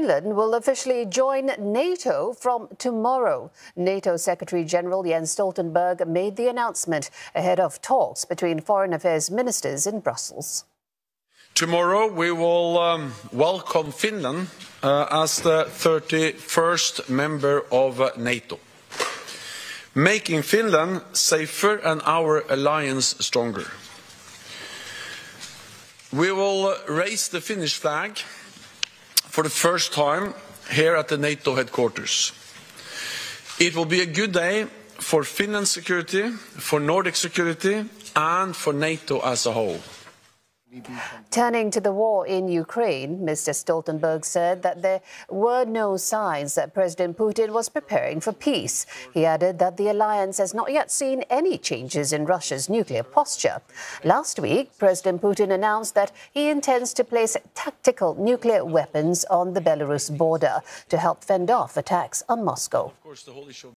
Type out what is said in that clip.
Finland will officially join NATO from tomorrow. NATO Secretary General Jens Stoltenberg made the announcement ahead of talks between foreign affairs ministers in Brussels. Tomorrow we will um, welcome Finland uh, as the 31st member of uh, NATO, making Finland safer and our alliance stronger. We will raise the Finnish flag for the first time here at the NATO headquarters. It will be a good day for Finland's security, for Nordic security, and for NATO as a whole. Turning to the war in Ukraine, Mr. Stoltenberg said that there were no signs that President Putin was preparing for peace. He added that the alliance has not yet seen any changes in Russia's nuclear posture. Last week, President Putin announced that he intends to place tactical nuclear weapons on the Belarus border to help fend off attacks on Moscow.